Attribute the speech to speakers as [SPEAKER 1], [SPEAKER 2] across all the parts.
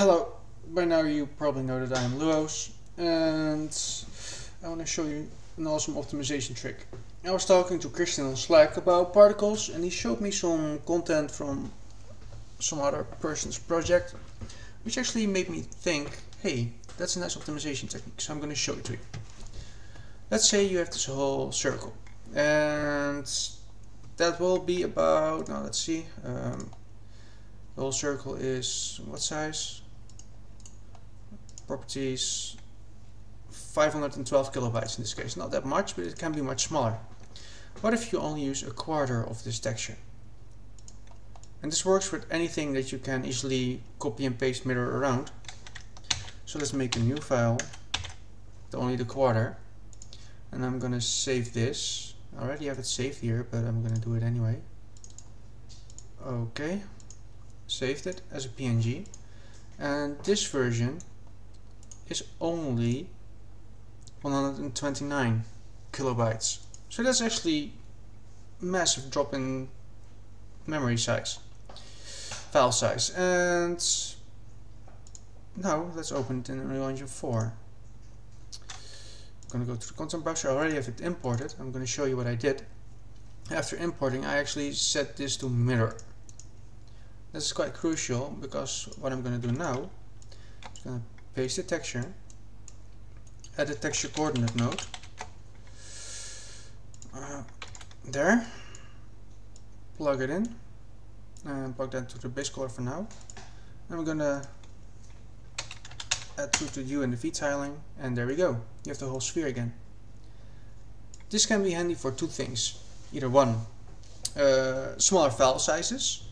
[SPEAKER 1] Hello, by now you probably know that I am Luos and I want to show you an awesome optimization trick. I was talking to Christian on Slack about particles and he showed me some content from some other person's project which actually made me think, hey, that's a nice optimization technique, so I'm going to show it to you. Let's say you have this whole circle and that will be about, now let's see, um, the whole circle is what size? Properties 512 kilobytes in this case. Not that much, but it can be much smaller. What if you only use a quarter of this texture? And this works with anything that you can easily copy and paste mirror around. So let's make a new file, only the quarter. And I'm gonna save this. I already have it saved here, but I'm gonna do it anyway. Okay, saved it as a PNG. And this version is only 129 kilobytes. So that's actually massive drop in memory size, file size. And now let's open it in Unreal Engine 4. I'm going to go to the content browser. I already have it imported. I'm going to show you what I did. After importing, I actually set this to mirror. This is quite crucial because what I'm going to do now is going to paste the texture, add a texture coordinate node, uh, there, plug it in, and plug that to the base color for now. And we're gonna add 2 to U and the V tiling, and there we go. You have the whole sphere again. This can be handy for two things. Either one, uh, smaller file sizes,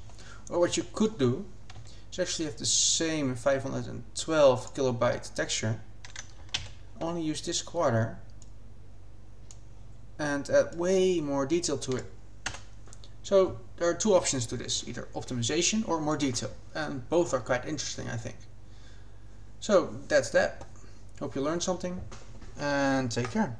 [SPEAKER 1] or what you could do is actually have the same 512 kilobyte texture, only use this quarter and add way more detail to it. So there are two options to this, either optimization or more detail, and both are quite interesting I think. So that's that. Hope you learned something, and take care.